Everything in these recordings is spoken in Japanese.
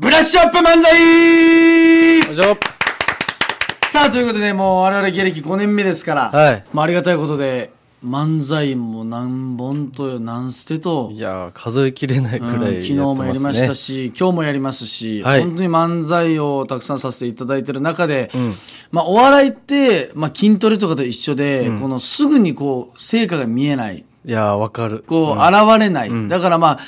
ブラッシュアップ漫才!よいしょ。さあ、ということで、もう我々芸歴5年目ですから、はい。まあ、ありがたいことで、漫才も何本と何捨てと、いやー数えきれないくうんらい昨日もやりましたしし、今日もやりますし、はい。本当に漫才をたくさんさせていただいてる中で、ん。まあ、お笑いって、まあ、筋トレとかと一緒で、このすぐにこう、成果が見えない。いやーわかる。こう、現れない。だからまあ、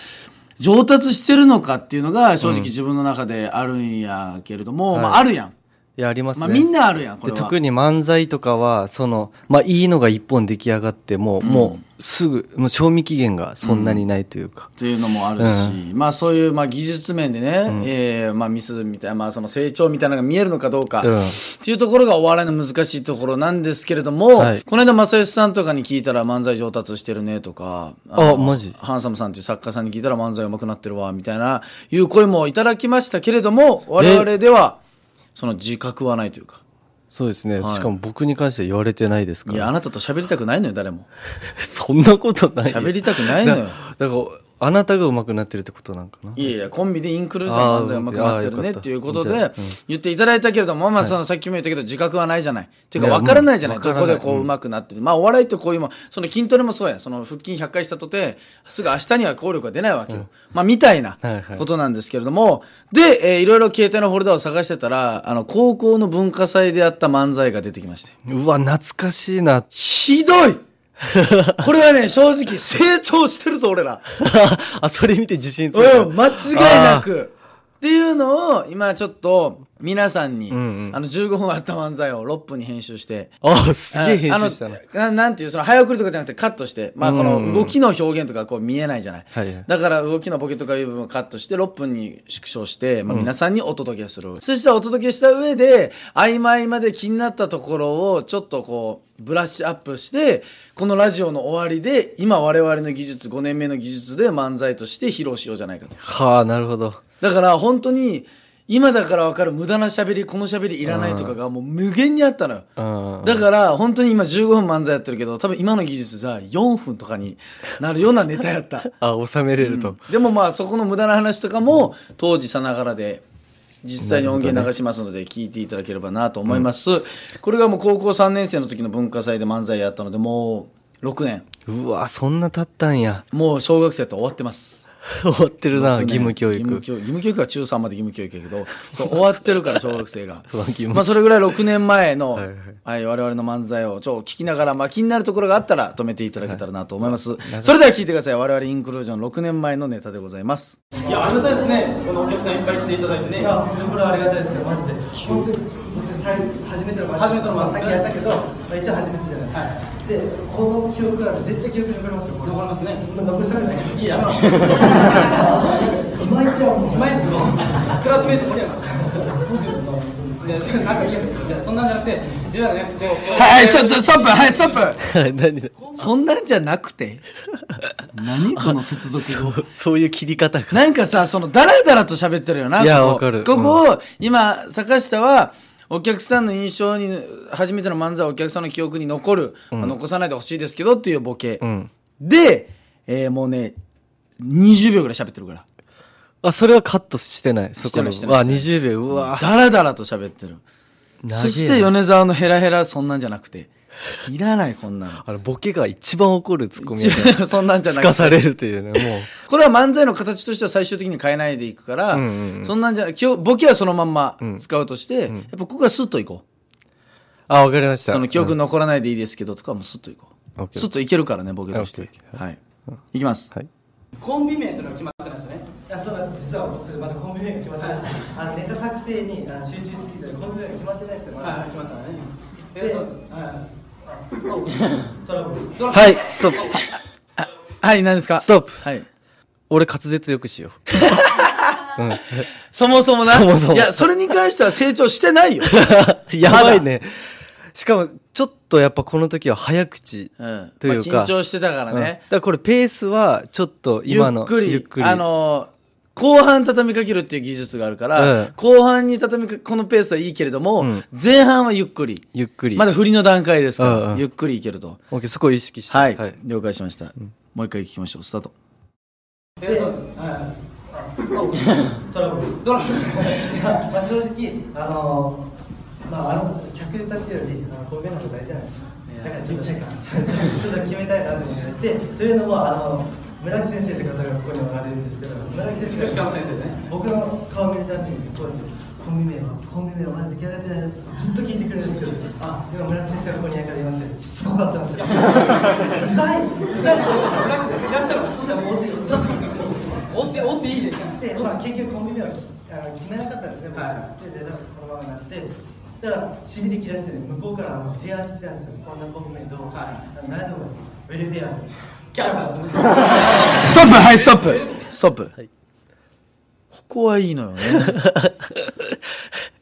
上達してるのかっていうのが正直自分の中であるんやけれども、はいまああるやん。いやありますね、まあみんなあるやん、これ特に漫才とかはそのまあいいのが一本出来上がっても、もうすぐもう賞味期限がそんなにないというか、っていうのもあるし、まあそういうまあ技術面でね、えーまあミスみたいな、まあその成長みたいなのが見えるのかどうか、うん。っていうところがお笑いの難しいところなんですけれども、はい。この間正義さんとかに聞いたら漫才上達してるねとか、のあマジ？ハンサムさんっていう作家さんに聞いたら漫才上手くなってるわ、みたいな、いう声もいただきましたけれども、我々では、その自覚はないというか。そうですね、はいしかも僕に関しては言われてないですかいや、らあなたと喋りたくないのよ、誰も。そんなことない喋りたくないのよ。だからあなたが上手くなってるってことなんかな？いやいや、コンビでインクルージョンの漫才が上手くなってるねっていうことで言っていただいたけれども、まあ、そのさっきも言ったけど自覚はないじゃない。っていうかいや分からないじゃない。どこでこう上手くなってる。まあ、お笑いってこういうもん、その筋トレもそうや。その腹筋100回したとて、すぐ明日には効力が出ないわけよ。まあ、みたいなことなんですけれども、で、えーいろいろ携帯のフォルダを探してたら、あの、高校の文化祭でやった漫才が出てきまして。うわ懐かしいなひどい これはね、正直成長してるぞ、俺ら。あそれ見て自信ついたうん、間違いなく。っていうのを、今ちょっと、皆さんに、んうん。あの、15分あった漫才を6分に編集して、あすげえ編集したなななんていう、その早送りとかじゃなくてカットして、まあこうんの動きの表現とかこう見えないじゃない。はいはい。だから動きのボケとかいう部分をカットして6分に縮小して、まあ皆さんにお届けする。そしてお届けした上で、合間合間で気になったところをちょっとこう、ブラッシュアップして、このラジオの終わりで、今我々の技術、5年目の技術で漫才として披露しようじゃないかと。はあなるほど。だから本当に、今だから分かる無駄な喋り、この喋りいらないとかがもう無限にあったのよ。うんだから本当に今15分漫才やってるけど、多分今の技術じゃ4分とかになるようなネタやった。あ収めれると、でもまあそこの無駄な話とかも当時さながらで実際に音源流しますので聞いていただければなと思います。これがもう高校3年生の時の文化祭で漫才やったのでもう6年。うわそんな経ったんやもう小学生と終わってます。終わってるな僕ね義務教育。義務教義務教育は中3まで義務教育やけど そう終わってるから小学生が。まあそれぐらい6年前の、ははい。いはい我々の漫才をちょ聞きながら、まあ、気になるところがあったら止めていただけたらなと思います、それでは聞いてください。我々インクルージョン6年前のネタでございます。いやありがたいですね。このお客さんいっぱい来ていただいてねい。や、本当にこれはありがたいですよ、マジで。本当に、本当に最初めての初めてのまあ、さっきやったけど、まあ、一応初めてじゃないですか。で、この記憶は絶対記憶に残りますよ。残りますね。残したくない。いいや、まあ。今一はもう。うまいっすよクラスメート盛山いやそんなんじゃなくていやねこうこうはいちょちょストップはいストップ何そんなんじゃなくて何この接続語そういう切り方がなんかさ、その、だらだらと喋ってるよな。いやわかるここを、今、坂下は、お客さんの印象に、初めての漫才はお客さんの記憶に残る、まあ残さないでほしいですけどっていうボケ。うん。で、えーもうね、20秒ぐらい喋ってるから。あそれはカットしてないそこの。してないしてない。わ20秒うわ。だらだらと喋ってる。そして米沢のヘラヘラそんなんじゃなくて、いらない、こんなの。あのボケが一番怒るツッコミ そんなんじゃなくてすかされるというねもうこれは漫才の形としては最終的に変えないでいくから、うんうんうんそんなんじゃ、今日、ボケはそのまんま使うとして、やっぱここはスッといこう。あわかりましたその記憶うん残らないでいいですけどとかもスッといこう。オッケースッといけるからね、ボケとしてオッケ。ーはい。いきます。はいコンビ名っていうのが決まってないですよねいや、そうなんです。実は僕、まだコンビ名が決まってないです。あのネタ作成にあの集中しすぎて、コンビ名が決まってないですよ。まだはい決まったのねえそうはい。はいストップはい、何ですか？ストップはい。俺滑舌よくしよう うんそもそもな。そもそもいや、それに関しては成長してないよ。やばいね。しかも、ちょっとやっぱこの時は早口うん。というか。まあ緊張してたからうんだねか。らこれペースはちょっとゆ今のっくり。ゆっくり。あのー後半畳みかけるっていう技術があるから、うん後半に畳みかこのペースはいいけれども、うん。前半はゆっくり。ゆっくり。まだ振りの段階ですから、うんうん。ゆっくりいけると。オッケーそこを意識して。はい、了解しました、もう一回聞きましょう。スタート。えそうはい。トラブル。ドラマいやまあ正直あのまああの客たちよりあの神戸の方が大事じゃないですか。だからちっちゃいからちょっと決めたいなと思って。というのもあの村木先生という方がここにおられるんですけど村木先生。吉川先生ね僕の顔見るたびにこうやってコンビ名はコンビ名はまだ出来上がってない。ずっと聞いてくれるんですよ。あ今村木先生がここにいられますけどしつこかったんですよ。うざい。実際に村木さんいらっしゃるそんな追ってそんな追って追っていいでで、まあ、結局コンビ名はきあの決めなかったんですね、僕は。いで、で、このままになって、だから、しびれ切らしてね、向こうからあの提案してきたんですよ、こんなコンビ名どう、はい。大丈夫です、ウェルフェア、キャーストップはい、ストップストップ。ここはいいのよね。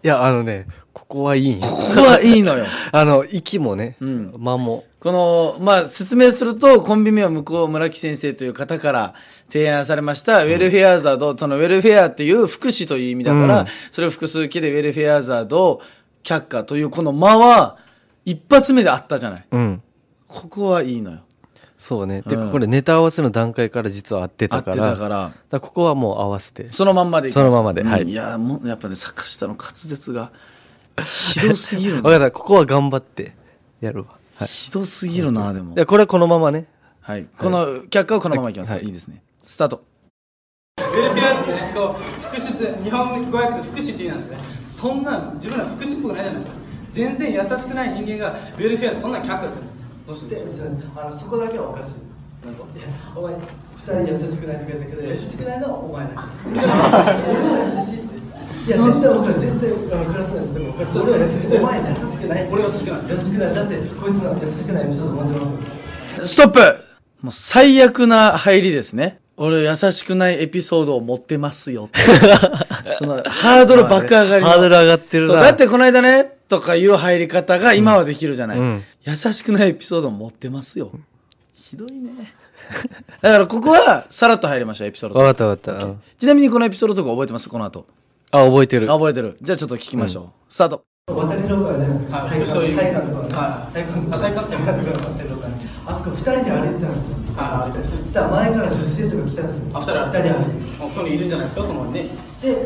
いや、あのね、ここはいいここはいいのよ。あの、息もね、うん間も。この、まあ、説明すると、コンビ名は向こう村木先生という方から提案されました、ウェルフェアザード、そのウェルフェアっていう福祉という意味だから、うんそれを複数形でウェルフェアザード、却下というこの間は、一発目であったじゃない。うん。ここはいいのよ。そうね。で、うんこれネタ合わせの段階から実は合って合ってたから。たから。だからここはもう合わせて。そのまんまでそのままでうんはいいや、もう、やっぱね、坂下の滑舌が、ひどすぎるわな。かった。ここは頑張ってやるわ。はい。ひどすぎるな、でも。で、これこのままね。はい。この、却下をこのままいきます。はいいいですね。スタート。ウェルフェアってねこう福祉って日本語訳で福祉って意味なんですけどねそんな自分ら福祉っぽくないじゃないですか全然優しくない人間がウェルフェアでそんなん却下ですよどうしてで、あのそこだけはおかしい。いやお前、二人優しくないとか言ったけど、優しくないのはお前だけ。俺は優しいって。いや、絶対僕は絶対あのクラスのやつとか、俺は優しい。お前優しくない。俺は優しくない優しくない。だって、こいつの優しくないエピソード持ってますよ。ストップもう最悪な入りですね。俺優しくないエピソードを持ってますよって。そのハードル爆上がりの。ハードル上がってるな。そうだってこの間ね、とかいう入り方が今はできるじゃない。うん優しくないエピソードを持ってますよ。ひどいね。だからここはさらっと入りましょう、エピソードわかとったわかった。うんちなみにこのエピソードとか覚えてます？この後。あ、覚えてるあ。覚えてる。じゃあちょっと聞きましょう。スタート。渡り廊下あるじゃないですか。はいそういう体育館とかね。はい体育館とか。あ体とかあそこ二人で歩いてたんですよ。はいしたら前から女子生徒が来たんですよ。あ二人あ二人歩いて。ここにいるんじゃないですかこのねで、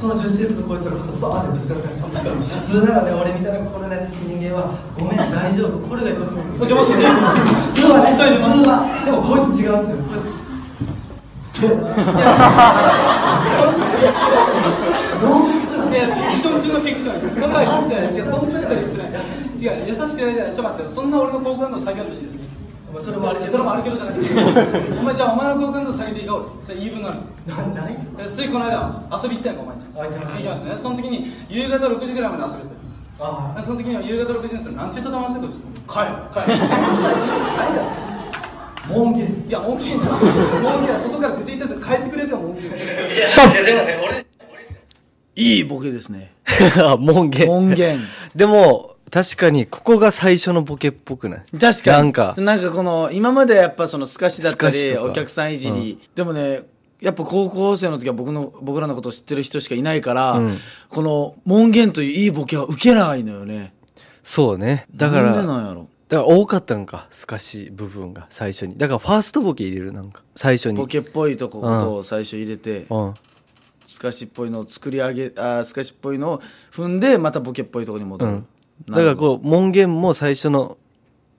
その女子生徒とこいつが肩バーってぶつかったんですよ。普通ならね、俺みたいな心の優しい人間は、ごめん、大丈夫。これが一発目。出ますよね普通はね、普通は。でもこいつ違うんですよ。こいつ。ノンフィクションいやフィクション中のフィクションそんなの言ってない違うそんなこと言ってない優しい違う優しくないじゃないちょっと待ってそんな俺の好感度下げようとしすぎそれもあれそれもあるけどじゃなくて。お前じゃあお前の好感度下げていいか？俺それ言い分なのなない？ついこの間遊び行ったやんかお前んちあ行きました行きましたねその時に夕方6時ぐらいまで遊べて。あその時には夕方6時になったらなんて言ったと思います帰る帰る門限いや門限。じゃない門限は外から出ていったやつが帰ってくれるやつが門限。いいボケですね。門限。門限。でも、確かに、ここが最初のボケっぽくない？確かに。なんかなんかこの、今までやっぱその透かしだったり、お客さんいじり、でもね、やっぱ高校生の時は僕の、僕らのことを知ってる人しかいないから、うんこの門限といういいボケは受けないのよね。そうね。だから、なんでだかなんやろ？ら多かったんか、透かし部分が、最初に。だから、ファーストボケ入れる、なんか、最初に。ボケっぽいとことを最初入れて、うん。透かしっぽいのを作り上げ、あ透かしっぽいのを踏んで、またボケっぽいとこに戻る。うん。だから、こう、門限も最初の、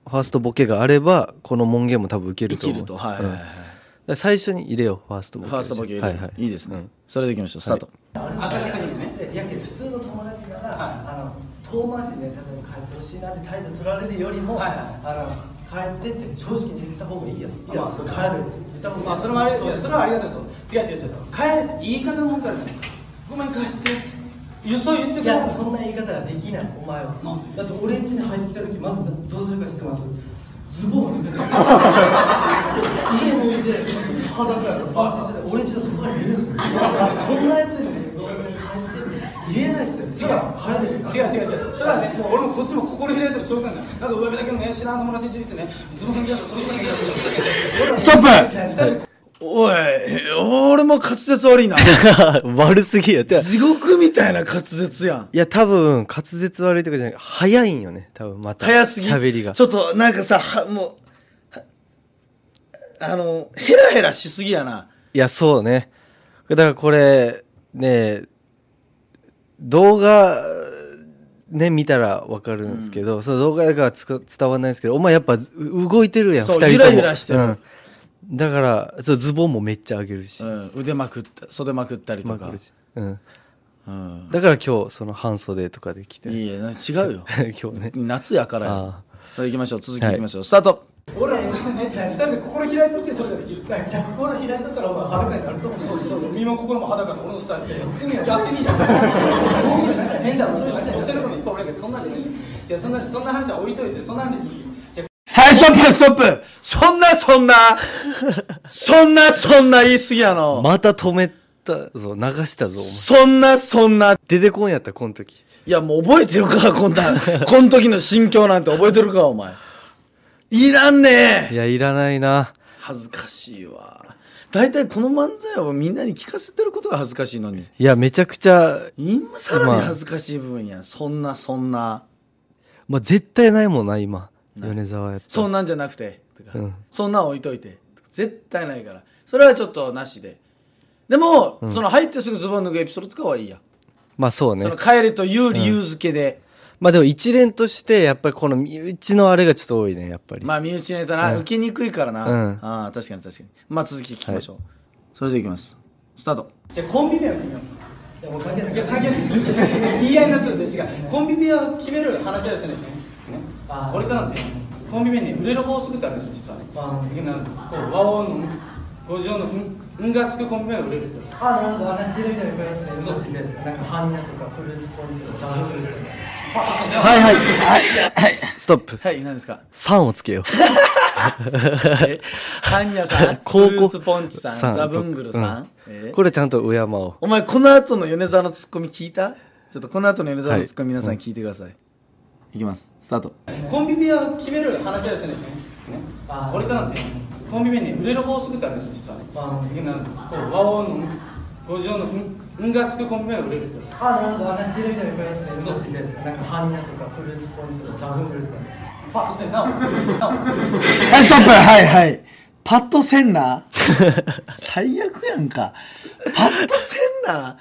ファーストボケがあれば、この門限も多分受けると思う。生きると。はいはいはい。うん最初に入れよう、ファーストボケ。ファーストボケ入れる、はいはい。いいですね、うんそれでいきましょう、スタート。朝霞にねでやけ普通の友達なら、はいあの遠回しで、ね、例えば帰ってほしいなって態度取られるよりも、はいはいあの帰ってって正直に言った方がいいよ。いや、まあそれ帰る。言った方がいいまあそれもあれいやそれはありがたいですよ違う違う違う帰れ言い方も分かるじゃないですかごめん帰ってっていやそう言ってくれいや、そんな言い方ができない、お前は。なんだって俺ん家に入ってきた時、まずどうするか知ってますズボンを脱いで、家脱いで、裸やろ。あ、俺ん家のソファにいるんですよ。そんなやつにね、言えないっすよ。違う、帰れよ。違う違う違うそれはねもう俺もこっちも心開いてる証拠なんだよなんか上辺だけのね知らん友達についてねズボン関係だとその関係だとストップおい、俺も滑舌悪いな。悪すぎやって。地獄みたいな滑舌やん。いや、多分、滑舌悪いとかじゃない、早いんよね、多分、また。早すぎ。喋りが。ちょっと、なんかさ、は、もう、はあの、ヘラヘラしすぎやな。いや、そうね。だからこれ、ね、動画、ね、見たらわかるんですけど、その動画が伝わらないですけど、お前やっぱう動いてるやん、二人とも。ゆらゆらしてるうんだから、そうズボンもめっちゃ上げるし。うん、腕まくった袖まくったりとか。うん。うん。だから今日、その半袖とかで来て。いいえな違うよ。今日ね。夏やからよ。あさあ行きましょう続き行きましょう、スタート。俺らね二人で心開いとってそれができるじゃあ心開いとったらお前裸になると思うそうそう身も心も裸で俺のスタイル。じゃあやってみようやってみいじゃん変だろそういう女性のこといっぱいおるけどそんなんじゃい。いじゃあそんなそんな話は置いといてそんな話はいストップストップ。そんなそんなそんなそんな言い過ぎやの、また止めたぞ、流したぞ、お前。そんなそんな。出てこんやった、この時。いやもう覚えてるかこんなこの時の心境なんて覚えてるかお前。いらんね。いや、いらないな。恥ずかしいわ。大体この漫才をみんなに聞かせてることが恥ずかしいのに。いや、めちゃくちゃ、今さらに恥ずかしい部分や。んそんなそんな。まあ、絶対ないもんな、今。米沢やった。ら。そんなんじゃなくてとか、うん。そんなん置いといて絶対ないから。それはちょっとなしで。でも、その入ってすぐズボン脱ぐエピソード使うはいいや、まあそうね。その。帰れという理由付けで、まあでも一連として、やっぱりこの身内のあれがちょっと多いね、やっぱり。まあ身内ネタな、うん。受けにくいからな、うん。ああ確かに確かに。まあ続き聞きましょう、それでいきます。スタート。じゃあコンビ名を決めよう。いやもう関係ない。いや関係ない。言い合いになってるんで違うコンビ名を決める話し合いですねねあー俺からなんてコンビ名に売れる法則ってあるんですよ実はねこう和音の五条のうんうんがつくコンビ名が売れるとあなるほどテレビでよくやりますね嘘ついてるなんか般若とかフルーツポン酢とかはいはい。はい。はい。ストップ。はい何ですか？3をつけよえハンニャさん 高校フルーツポンチさんさんザブングルさん。これちゃんと敬おう。お前この後の米沢のツッコミ聞いた？ちょっとこの後の米沢のツッコミ皆さん聞いてください、いきます。スタート。コンビ名を決める話ですねねあー俺からなんてコンビ名に売れる法則ってあるんですよ実はね。あなこう和音の五条のうんうんがつくコンビ名が売れるとあなるほど。なんかテレビでよくやりますね。嘘ついてるなんか般若とかフルーツポン酢とかザブルとかパッとせんなおなおはいストップはいはい。パッとせんな最悪やんか。パッとせんな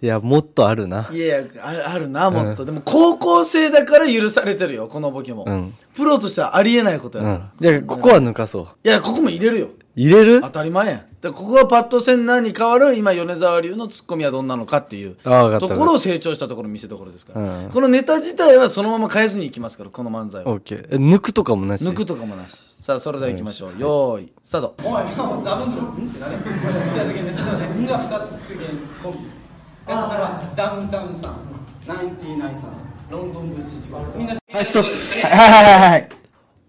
いや、もっとあるな。いやいやああるなもっと、でも高校生だから許されてるよこのボケも、うん。プロとしてはありえないことやから、うん。じゃあ、ここは抜かそう。いやここも入れるよ。入れる？当たり前やん。でここがパッとせんなに変わる今米沢流のツッコミはどんなのかっていう。あわかったところを成長したところ見せどころですから、うん。このネタ自体はそのまま変えずにいきますからこの漫才は。オッケー。え抜くとかもなし？抜くとかもなし。さあそれではいきましょう、よーいスタート。お前皆さんもザブングルんって何じゃあだけネタだねんが2つつくゲームコンビだからダウンタウンさんナインティナインさんロンドンブーツ一番みんなはいストップ。はいはいはいはい。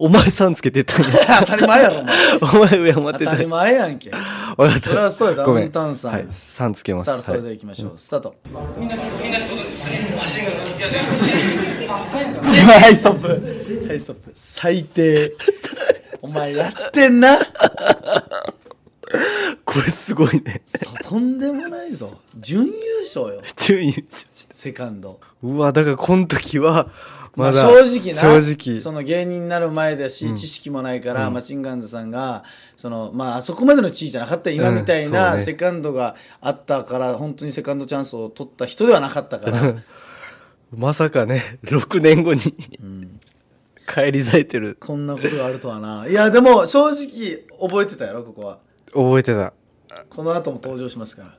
お前さんつけてたんや。当たり前やろお前。お前上待ってた。当たり前やんけ。わかった。それはそうやダウンタウンさん。はい。3つけます。それではい。いきましょう、スタート。みんなみんな仕事ですねマシンガンいやでもはいストップ。はいストップ。最低。お前やってんな これすごいね。とんでもないぞ。準優勝よ。準優勝。セカンド。うわ、だからこの時は、まあ、正直な正直。その芸人になる前だし、知識もないから、マシンガンズさんがその、まああそこまでの地位じゃなかった今みたいうんそうね。なセカンドがあったから、本当にセカンドチャンスを取った人ではなかったから。まさかね、6年後に、帰り咲いてる。こんなことがあるとはな。いやでも正直覚えてたやろここは覚えてた。この後も登場しますから。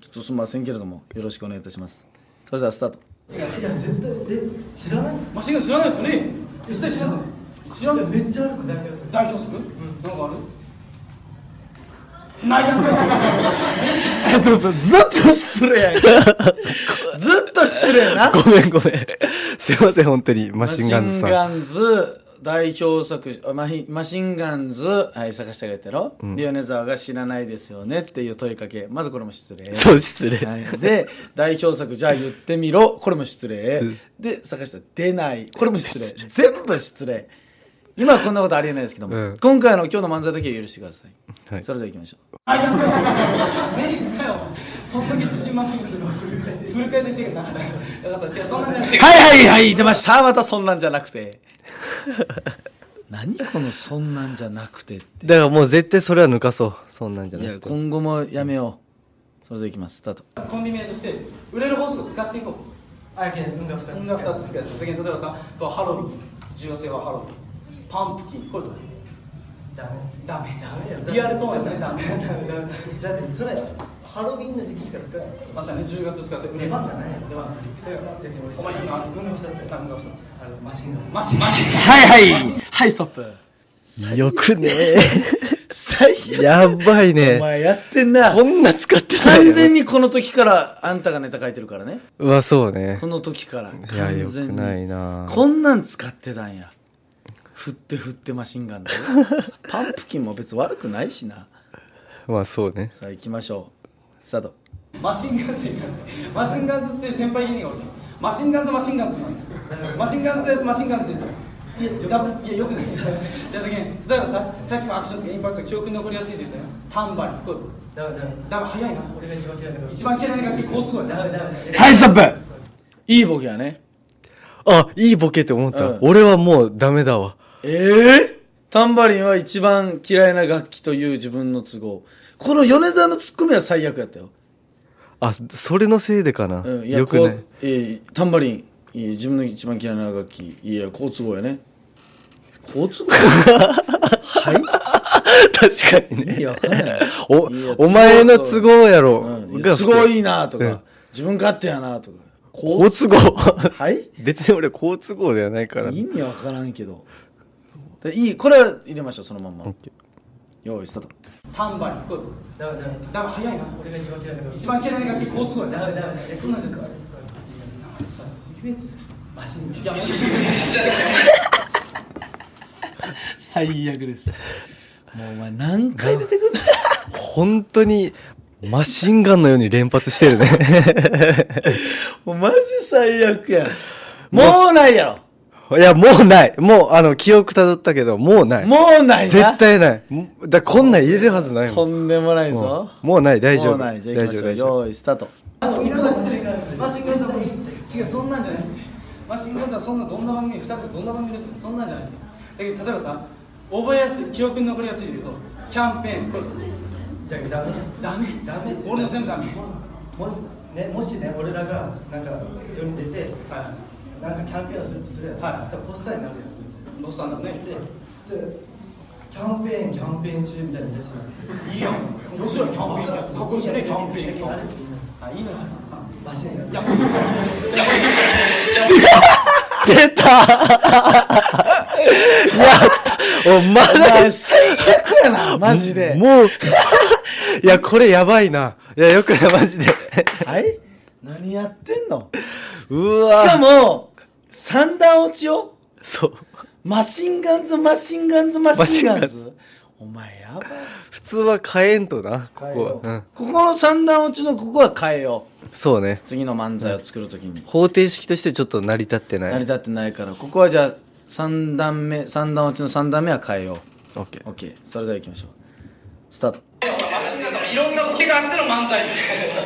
ちょっとすみませんけれどもよろしくお願いいたします。それではスタート。いや絶対え知らないマシンガン知らないですよね。絶対知らない。知らないいやめっちゃあるんです代表作？代表作なんかある？ないや ずっと失礼やん。け ずっと失礼な。ごめんごめん。すいません、本当に。マシンガンズさん。マシンガンズ代表作マヒマシンガンズはい坂下が言ったろ、で米沢が知らないですよねっていう問いかけ。まずこれも失礼。そう、失礼。はい、で代表作じゃあ言ってみろ。これも失礼、で坂下出ない。これも失礼。全部失礼。今はこんなことありえないですけども、うん。今回の今日の漫才だけは許してください、はい。それでは行きましょう フル回転してなかった。よかった。違うそんなんじゃなくてはいはいはい出ました。またそんなんじゃなくて。何このそんなんじゃなくてって。だからもう絶対それは抜かそう。そんなんじゃいやなくて。今後もやめよう。それでいきます。スタート。コンビ名として売れる法則を使っていこう。あやけん運が2つ。運が2つつけて例えばさこうハロウィン10月はハロウィン。パンプキンこれどうダメ。ダメダメよ。リアルトーンやねダメ。だってそれハロウィンの時期しか使えない。まさに10月使って売れ出番じゃないよ。出番。おお前今ある運が2つ。あ運が2つマシン。ガンマシマシはいはい。はいストップ。よくね最悪。やばいおね。前やってんな。こんな使ってた完全にこの時からあんたがネタ書いてるからね。うわ、そうね。こ。の時から。いや、よく完全に。ないな。こんなん使ってたんや。振って振ってマシンガンで。パンプキンも別に悪くないしな。まあ、そうね。さあ行きましょうスタート。マシンガンズ。マシンガンズって先輩芸人がおるねマシンガンズマシンガンズマシンガンズですマシンガンズですいやだいやよくない。じゃあだけん例えばささっきもアクションとかインパクト記憶に残りやすいって言ったよタンバリ。ンこうだから早いな。俺が一番嫌いだから一番嫌いな楽器交通語やダメダメはいストップ。いいボケやね。あ、いいボケって思った。うん俺はもうダメだわ。ええタンバリンは一番嫌いな楽器という自分の都合この米沢のツッコミは最悪やったよ、あ、それのせいでかな。うん、いやよくないこう。えータンバリンいい自分の一番嫌いな楽器いや好都合やね。好都合はい？確かにね。いやお、お前の都合やろ。うん都合いいなとか、うん。自分勝手やなとか。好都合。はい？別に俺好都合ではないから。意味わからんけど。でいいこれは入れましょうそのまんま。オッケー用意スタートタンバリンこう。ダメダメだから早いな。俺が一番嫌いだから。一番嫌いな楽器交通語やダメダメダメそんなんじゃないさ言えってさマシンいやもう最悪ですもうお前何回出てくんの本当にマシンガンのように連発してるね。もうマジ最悪やもうないやろいや、もうない。もう、あの、記憶辿ったけど、もうない。ろもうないな？絶対ない。もだこんなん入れるはずないもん。とんでもないもぞうもうない、大丈夫。もうない。じゃあ大丈夫、行きましょう。大丈夫。用意スタートマシンガンズマシンガンズ違うそんなんじゃない。ってマシンガンズはそんなどんな番組2人でどんな番組でそんなんじゃない。ってだけど例えばさ覚えやすい記憶に残りやすいで言うとキャンペーン。これだけどダメ。ダメ。ダメ俺の全部ダメ。もしねもしね俺らがなんか世に出てはなんかキャンペーンをするとするはいそしたらポスターになるやついどうしたんだろうね。ででキャンペーンキャンペーン中みたいなやついいやん面白いキャンペーン。かっこいいですねキャンペーン。キャンペーン。あいいの？よマシンガンいや出た。やった。お、まおだ前。最悪やなマジでもう、いや、これやばいな。いや、よくない、マジで。はい？何やってんの？うしかわも三段落ちよ？そう。マシンガンズマシンガンズマシンガンズ？お前やばい。普通は変えんとな、ここは。う。ん。ここの三段落ちのここは変えよう。そうね。次の漫才を作るときに。方程式としてちょっと成り立ってない。成り立ってないからここはじゃあ三段目三段落ちの三段目は変えよオッケーう。OK それでは行きましょう。スタート。マシンガンズいろんなボケがあっての漫才。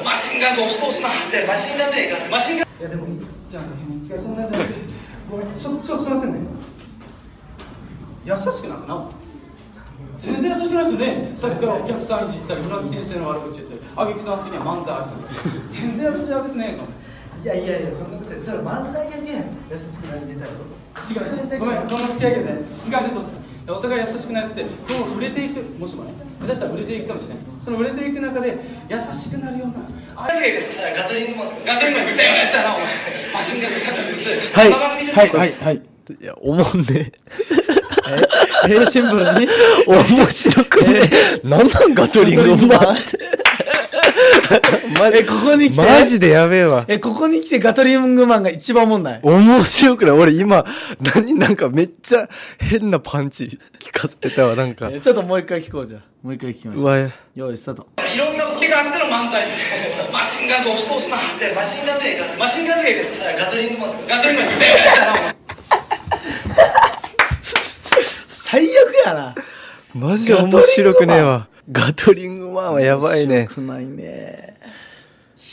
マシンガンズ押し通すなでマシンガンでいいからマシンガン。いやでもいいじゃあそんなんじゃごめんちょちょっとすいませんね。優しくなくな？全然優しくないですよね。さっきからお客さんいじったり村木先生の悪口言ったりあげくの後には漫才ある全然優しいわけですねいやいやいやそんなことないそれ漫才やけん優しくなり出たら違うごめんこの付き合いがねすが出と。ってお互い優しくなっててこう売れていく。もしもね下手したら売れていくかもしれないその売れていく中で優しくなるようなあれ違うガトリングマンガトリングみたいなやつやなお前マシンガンズ肩打つはいこの番組ではいはいはいいや、おもんね。えー、シンプルに？面白くね？なんなんガトリングマンって？マえここに来て？マジでやべえわ。えここに来てガトリングマンが一番おもんない？面白くない俺今、何、なんかめっちゃ変なパンチ聞かせたわ、なんか。えちょっともう一回聞こうじゃあもう一回聞きましょう。うわ、用意スタート。いろんなボケがあっての漫才。マシンガンズ押し通すなでマシンガンでいいからマシンガンズがガトリングマンガトリングみたいなやつ最悪やな。マジで面白くねえわ。ガトリングマンはやばいね。面。白くないね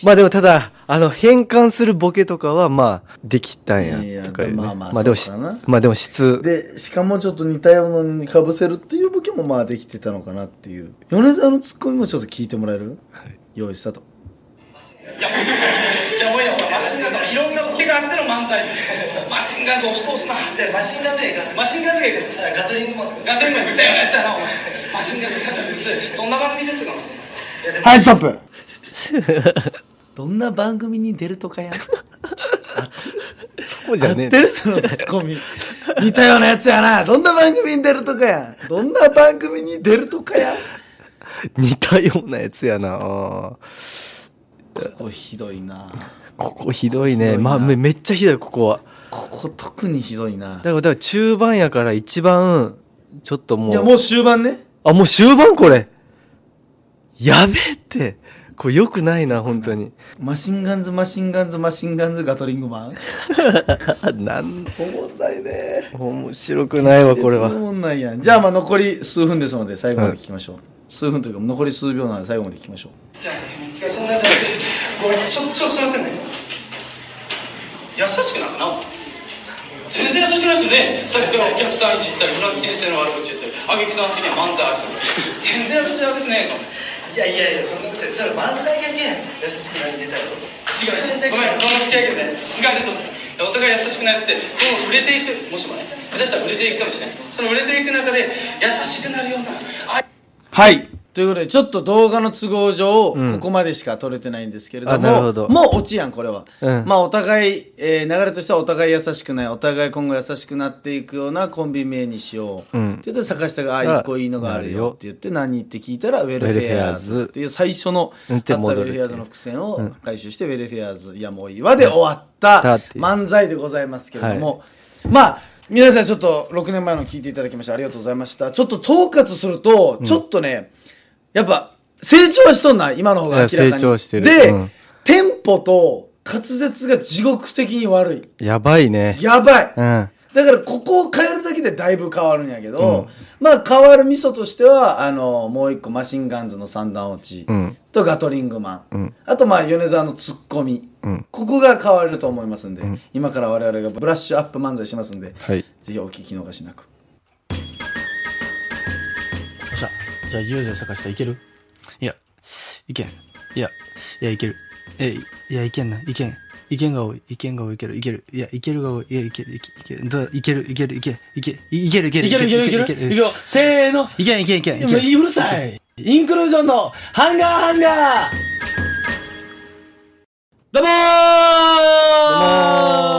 まあでもただ、あの、変換するボケとかは、まあ、できたんや。とかね。まあまあまあでもまあでも質。でしかもちょっと似たようなのにかぶせるっていうボケもまあできてたのかなっていう。米沢のツッコミもちょっと聞いてもらえる、用意スタートいやじゃあもういいよマシンガンズいろんなボケがあっての漫才。マシンガンズ押し通すな。でマシンガンズ映画マシンガンズがいるガトリングマンガトリング似たようなやつやなお前。マシンガンズガトリングどんな番組出てるかなはいストップ どんな番組に出るとかや そうじゃねえ合ってるそのツッコミ。似たようなやつやな。どんな番組に出るとかやどんな番組に出るとかや似たようなやつやな。あー。ここひどいな。ここひどいね。ひどいな。まあめめっちゃひどいここは。ここ特にひどいな。だからだから中盤やから一番ちょっともう。いやもう終盤ね。あもう終盤これ。やべえってこれよくないな本当に。マシンガンズマシンガンズマシンガンズガトリングマン。なんおもんないね。面白くないわこれは。おもんないや。んじゃあまあ残り数分ですので最後まで聞きましょう、数分というか残り数秒なので最後まで聞きましょう。じゃあそんなやつじゃなくてごめんちょちょっとすいませんね。優しくなんかな。全然優しくないですよね。さっきからお客さんいじったり村木先生の悪口言ったり。あげくさん的には漫才ある全然優しくないですねいやいやいやそんなことそれ漫才やけん優しくないネタよ違うごめんこの付き合いけどね。すがるとるお互い優しくない。っつってこう売れていくもしもね。下手したら売れていくかもしれない。その売れていく中で優しくなるようなはいということでちょっと動画の都合上、うん。ここまでしか撮れてないんですけれどあなるほもど。もうオチやんこれは、うん。まあお互い、えー流れとしてはお互い優しくないお互い今後優しくなっていくようなコンビ名にしよう、うん。って言って坂下が「ああ一個いいのがあるよ」って言って何って聞いたらウェルフェアーウェルフェアーズズっていう最初のうんあったウ戻るェルフェアーズの伏線をうん。回収してウェルフェアーズいやもういいわで終わった。だって。いう漫才でございますけれども、まあ皆さんちょっと6年前の聞いていただきましてありがとうございました。ちょっと統括するとちょっとね、やっぱ成長はしとんな今の方が明らかに。成長してる。で、うん。テンポと滑舌が地獄的に悪い。やばいね。やばい。うん。だからここを変えるだけでだいぶ変わるんやけど、まあ変わるミソとしてはあのもう一個マシンガンズの三段落ちうん。とガトリングマン、うん。あとまあ米沢のツッコミ、うん。ここが変わると思いますんで、ん。今から我々がブラッシュアップ漫才しますんで、はい。ぜひお聞き逃しなくじゃあ、ユーゼ坂下いける？いや、いけん。いや、いや、いける。え、いや、いけんな。いけん。いけんが多い。いけんが多いけど、いける。いや、いけるが多い。いや、いける、いけいける。どういける、いける、いける、いける、いける、いける、いけるいけるいけるいけるいくよせーのいけん、いけん、いけん。いけんうるさいインクルージョンのハンガーハンガーどうもーもー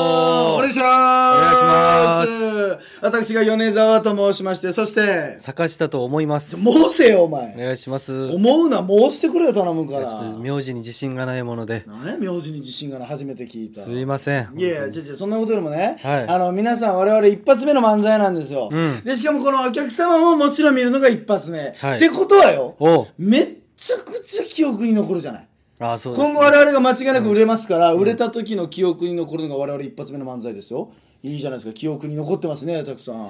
私が米沢と申しましてそして坂下と思います。申せよおお前願いします。思うな申してくれよ頼むかちょっらと名字に自信がないもので。何や名字に自信がない初めて聞いた。すいませんいやいや、違う違う、そんなことよりもね、はい。あの、皆さん、我々一発目の漫才なんですよ。うん。で、しかもこのお客様ももちろん見るのが一発目。はい。ってことはよ、おう。めっちゃくちゃ記憶に残るじゃない。あそうです今後我々が間違いなく売れますから、売れた時の記憶に残るのが我々一発目の漫才ですよ。いいじゃないですか、記憶に残ってますね、たくさん。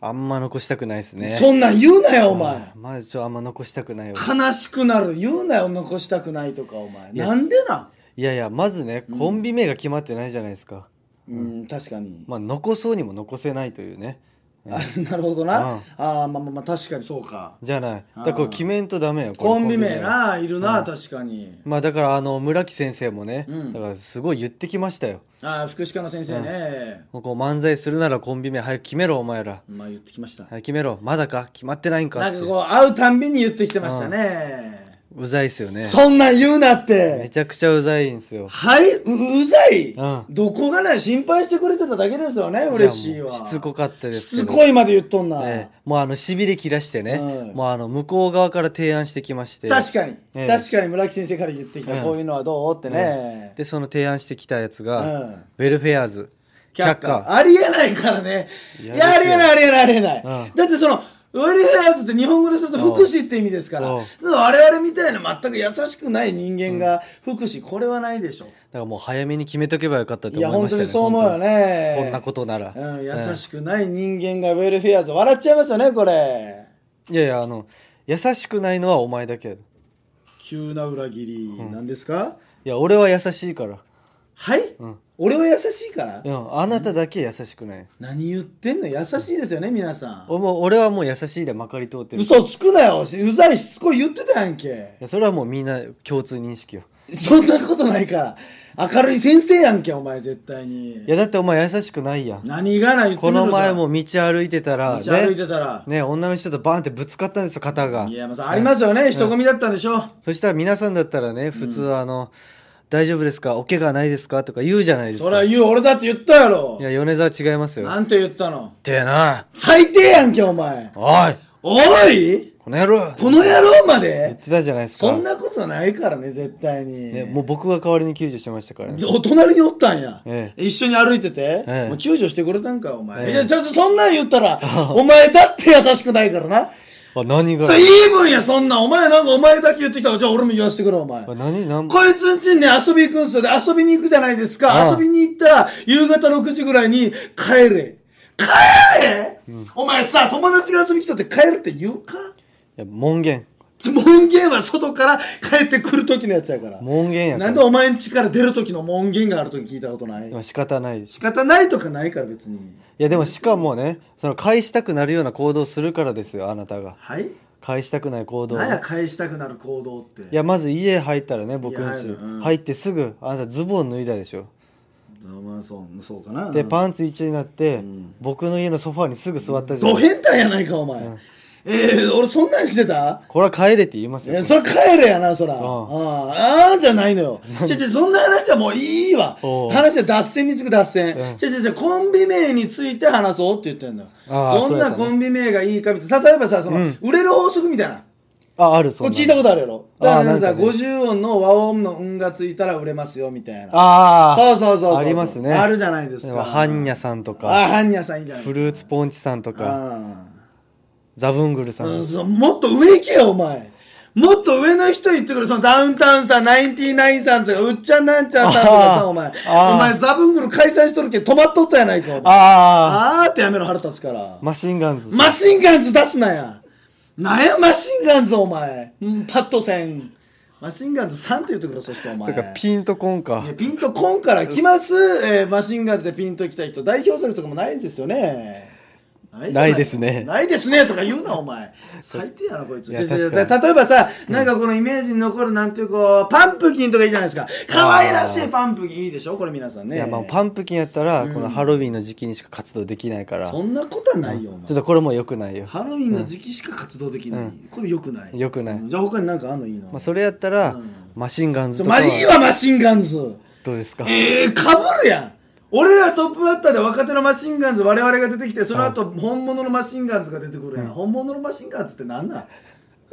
あんま残したくないですねそんなん言うなよ、お前。まあちょあんま残したくないよ悲しくなる。言うなよ、残したくないとか、お前。やなんでないやいやまずねコンビ名が決まってないじゃないですか、うん、確かに。まあ残そうにも残せないというねあなるほどな。うん。ああ、まあまあまあ、確かにそうか。じゃない。だからこれ決めんとダメよコンビ名は。な、いるな、確かに。まあだからあの村木先生もね、うん。だからすごい言ってきましたよ。ああ、福祉科の先生ね。もうこう漫才するならコンビ名早く決めろお前ら。まあ言ってきました。はい決めろ。まだか？決まってないんかって。なんかこう、会うたんびに言ってきてましたね。うざいっすよね。そんなん言うなっめて。ちゃくちゃうざいんすよ。はい、う、うざい、うん。どこがね、心配してくれてただけですよね、嬉しいわ。やもうしつこかったですしつこいまで言っとんな。ええ。もうあのしびれ切らしてね、うん。もうあの向こう側から提案してきまして。確かに、ええ。確かに村木先生から言ってきた、うん。こういうのはどう？ってね。でその提案してきたやつが、うん。ウェルフェアーズ。却下。ありえないからね。いいやや、ありえない、ありえない、ありえない。うん。だってその、ウェルフェアーズって日本語ですると福祉って意味ですから、うん。我々みたいな全く優しくない人間が福祉、これはないでしょ。だからもう早めに決めとけばよかったといや、思いましたね。本当にそう思うよね。こんなことなら、うん、優しくない人間がウェルフェアーズ、笑っちゃいますよね、これ。いやいやあの優しくないのはお前だけやい急な裏切り、なん。ですか？や俺は優しいから。はい、ん俺は優しいからいやあなただけ優しくない、何言ってんの？優しいですよね、皆さん。おもう俺はもう優しいでまかり通ってるい嘘つくなよ。うざいしつこい言ってたやんけ。やそれはもうみんな共通認識よそんなことないから。明るい先生やんけ、お前、絶対にい。やだってお前優しくないやん何がない言ってこみろの前もじ道歩いてたゃらあ道歩いてたら。ね女の人とバーンってぶつかったんですよ肩がいや、まあ、ありますよね。人混みだったんでしょ。そしたら皆さんだったらね普通あの、大丈夫ですか？お怪我ないですか？とか言うじゃないですか。それはい言う、俺だって言ったやろ。や。米沢違いますよ。なんて言ったの？ってな。最低やんけ、お前。おい。おい！この野郎。この野郎ま言っでてたじゃないですか。そんなことないからね、絶対に。ね、もう僕が代わりに救助してましたからね。お隣におったんや、え一緒に歩いてて、ええ。もう救助してくれたんかお前、ええ。いやちょっとそんなん言ったら お前だって優しくないからなあ何が？それいい分やそんな。んお前なんかお前だけ言ってきたからじゃあ俺も言わせてくれお前。あ何何？こいつんちにね遊び行くんすよ。で遊びに行くじゃないですか。ああ。遊びに行ったら夕方6時ぐらいに帰れ。帰れ、お前さ友達が遊びに来たって帰るって言うか？いや門限門限は外から帰ってくる時のやつやから。門限やから。なんでお前ん家から出る時の門限がある時聞いたことない？仕方ないし仕方ないとかないから別に。いやでもしかもねその返したくなるような行動をするからですよあなたが。はい？返したくない行動を。何や返したくなる行動って？いやまず家入ったらね僕んちうん。入ってすぐあなたズボン脱いだでしょ。まあそうそうかな。でンパンツ一丁になってん。僕の家のソファーにすぐ座ったじゃん。ド変態やないかお前、えー、俺そんなんしてた？これは帰れって言いますよ。えー、それ帰れやなそら。あああじゃないのよ。ちょちょそんな話はもういいわ。話は脱線に次ぐ脱線。うん。ちょちょちょコンビ名について話そうって言ってんのよ。どんなコンビ名がいいかみたいな。例えばさその、うん。売れる法則みたいな。ああるそんなこれ聞いたことあるやろ。だからさ、ね。50音のわをんの「ん」がついたら売れますよみたいな。ああそうそうそうありますね。あるじゃないですでかもハンニャさんとあか。ハンニャさんいいじゃない？フルーツポンチさんとか。あザブングルさん。もっと上行けよお前。もっと上の人言ってくるそのダウンタウンさんナインティナインさんとかうっちゃんなんちゃんさんとかさお前。お前ザブングル解散しとるけど止まっとったやないかあああーってやめろ腹立つから。マシンガンズマシンガンズ出すなや。なんやマシンガンズお前。うんパッとせんマシンガンズさんって言ってくれそしてお前。ピンとこんか。ピンとこんから来ます、えーマシンガンズでピンと来た人。代表作とかもないですよねないですね。ないですねとか言うなお前。最低やなこいつ。い例えばさ、なんかこのイメージに残るなんていうこうパンプキンとかいいじゃないですか。可愛らしいパンプキンいいでしょ？これ皆さんね。いやまあパンプキンやったらこのハロウィンの時期にしか活動できないから。ちょそんなことはないよ、お前。っとこれも良くないよ。ハロウィンの時期しか活動できない、うん。これよくない。良くない。うん。じゃあ他になんかあんの？いいの、まあそれやったらうん。マシンガンズとかマジいいわマシンガンズ。どうですか？えー、かぶるやん俺らトップバッターで若手のマシンガンズ我々が出てきてその後本物のマシンガンズが出てくるや。ん、本物のマシンガンズってなんなん？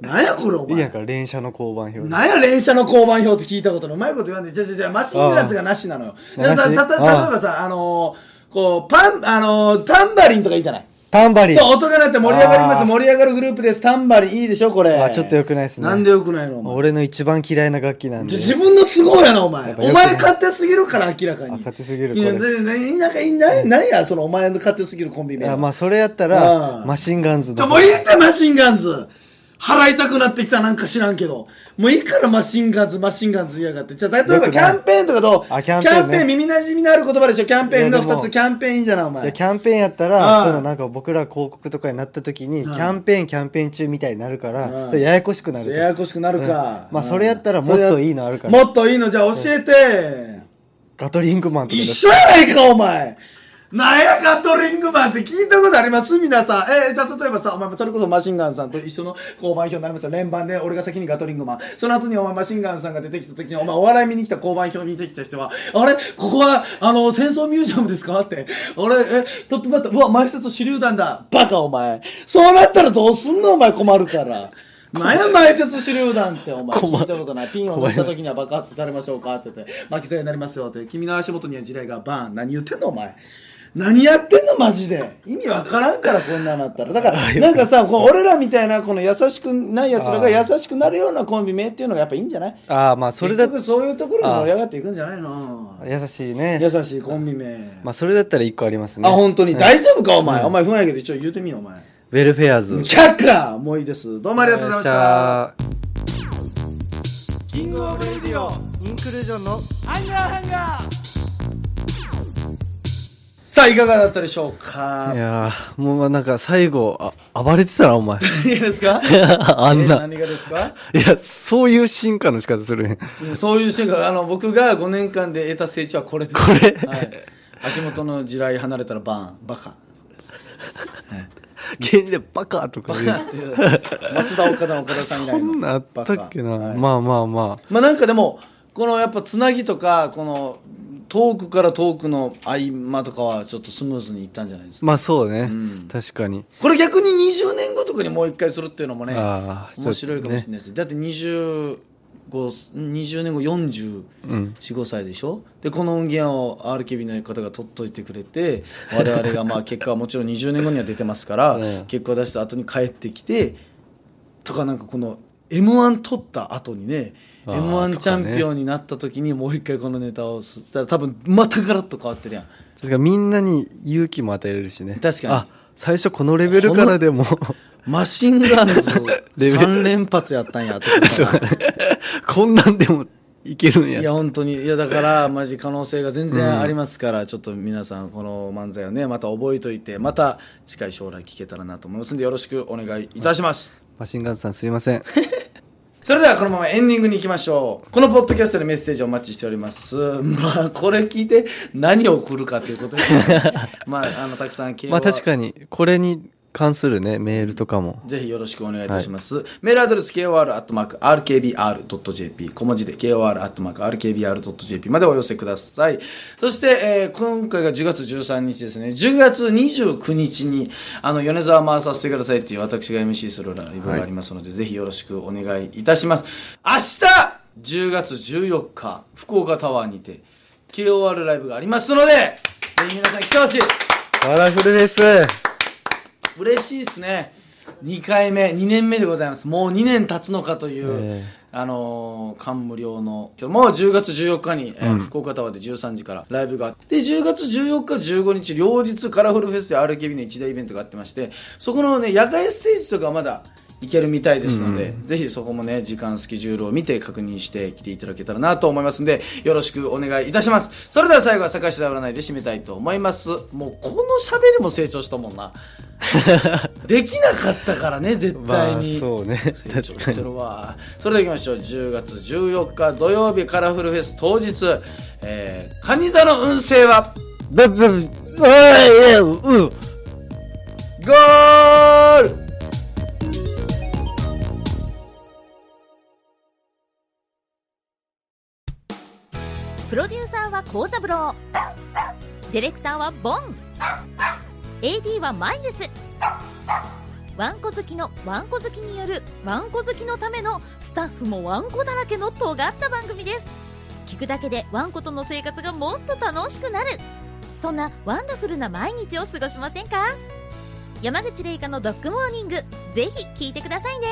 なんやこれお前。いいやんか連射の香盤表。なんや連射の香盤表って聞いたことのうまいこと言わんで。じゃじゃじゃマシンガンズがなしなのよ。ああ。だからたたなし例えばさあのーこうパンあのータンバリンとかいいじゃないタンバリン。そう音が鳴って盛り上がります。あー。盛り上がるグループです。タンバリンいいでしょこれ。あちょっと良くないですね。なんでよくないのお前。俺の一番嫌いな楽器なんで。じ自分の都合やなお前。やっぱよくない。お前勝手すぎるから明らかに。あ勝手すぎるいやなななんかいないないやそのお前の勝手すぎるコンビ名いやまあそれやったうらん。マシンガンズじゃのもういいってマシンガンズ払いたくなってきたなんか知らんけど。もういいからマシンガンズマシンガンズ言いやがって。じゃあ例えばキャンペーンとかどう？あキャンペーンね。耳なじみのある言葉でしょ。キャンペーンの2いやでもつキャンペーンいいじゃないおいや前キャンペーンやったらそのなんか僕ら広告とかになった時にキうん。ャンペーンキャンペーン中みたいになるからうん。それややこしくなるややこしくなるか、うん。まあそれやったらもっといいのあるから。もっといいの？じゃあ教えて。ガトリングマンとか一緒やないかお前なんやガトリングマンって聞いたことあります？皆さん。えーじゃあ例えばさ、お前それこそマシンガンさんと一緒の香盤表になりますよ。連番で俺が先にガトリングマン。その後にお前マシンガンさんが出てきた時に、お前お笑い見に来た香盤表に出てきた人は、あれ？ここは、あの、戦争ミュージアムですか？って。俺、え、トップバッター、うわ、前説手榴弾だ。バカお前。そうなったらどうすんの？お前困るから。なんや前説手榴弾って？お前聞いたことない。ピンを持った時には爆発されましょうか？って言って巻き添えになりますよって。君の足元には地雷がバーン。何言ってんの？お前何やってんのマジで。意味わからんからこんなのあったら。だからなんかさこう俺らみたいなこの優しくないやつらが優しくなるようなコンビ名っていうのがやっぱいいんじゃない？ああまあそれだ結局そういうところに盛り上がっていくんじゃないの？優しいね。優しいコンビ名。まあそれだったら一個ありますね。あ本当に？うん。大丈夫かお前？お前不安やけど一応言うてみよお前。ウェルフェアーズ。却下もういいです。どうもありがとうございました。キングオブレディオインクルージョンのハンガーハンガーささあいかがだったでしょういかやーもうなんか最後あ暴れてたなお前。いいですか？あんな。え何がですか？いやそういう進化の仕方するねそういう瞬間あの僕が5年間で得た成長はこれです。これ。はい、足元の地雷離れたらバーンバカ。芸人でバカとか言う。っていう。増田岡田岡田さん以そ外のんなんあったっけな、バカはい。まあまあままあなんかでもこのやっぱつなぎとかこのトークからトークの合間とかはちょっとスムーズにいったんじゃないですか？あまあそうね、ん。確かに。これ逆に20年後とかにもう一回するっていうのもね面白いかもしれないです、だって25 20年後445、うん。5歳でしょ？でこの音源を RKB の方が取っといてくれて我々がまあ結果はもちろん20年後には出てますから、うん。結果を出した後に帰ってきてとかなんかこの m 1取った後にね m 1とかね。チャンピオンになった時にもう一回このネタをそしたら多分またガラッと変わってるやん。確かみんなに勇気も与えれるしね。確かに。あ最初このレベルからでも。マシンガンズレベル3連発やったんやってこんなんでもいけるんや。いや本当に。いやだからマジ可能性が全然ありますから、ちょっと皆さんこの漫才をねまた覚えといてまた近い将来聞けたらなと思いますんでよろしくお願いいたします、マシンガンズさんすいませんそれではこのままエンディングに行きましょう。このポッドキャストでメッセージをお待ちしております。まあこれ聞いて何を送るかということで。まああのたくさん聞いてまあ確かにこれに関するねメールとかもぜひよろしくお願いいたします。メールアドレス kor.rkbr.jp 小文字で kor.rkbr.jp までお寄せください。そして、えー今回が10月13日ですね。10月29日に、あの、米沢回させてくださいっていう私が MC するライブがありますので、ぜひよろしくお願いいたします。明日 !10 月14日、福岡タワーにて、KOR ライブがありますので、ぜひ皆さん来てほしいカラフルです嬉しいですね。2回目2年目でございます。もう2年経つのかという、えあのー感無量のもう10月14日に、えー福岡タワーで13時からライブがあってで10月14日15日両日カラフルフェスで RKB の一大イベントがあってましてそこのね野外ステージとかまだ行けるみたいですので、ぜひそこもね時間スケジュールを見て確認して来ていただけたらなと思いますんでよろしくお願いいたします。それでは最後は坂下占いで締めたいと思います。もうこの喋りも成長したもんな。できなかったからね絶対に、まあそうね。成長してるわ。それではいきましょう。10月14日土曜日カラフルフェス当日、えー、蟹座の運勢は？ブブブ。おいいやうん。ゴールプロデューサーは幸三郎。ディレクターはボン。AD はマイルス。ワンコ好きのワンコ好きによるワンコ好きのためのスタッフもワンコだらけの尖った番組です。聞くだけでワンコとの生活がもっと楽しくなる。そんなワンダフルな毎日を過ごしませんか？山口玲香のドッグモーニングぜひ聞いてくださいね。